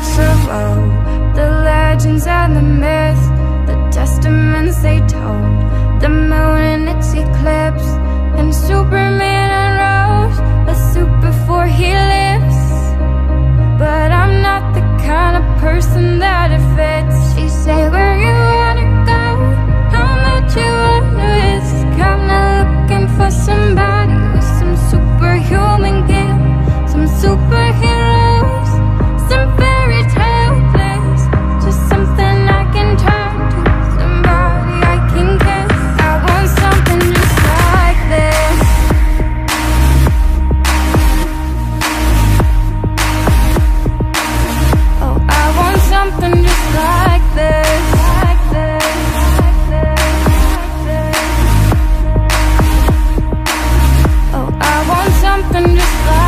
of the legends and the myths. something just like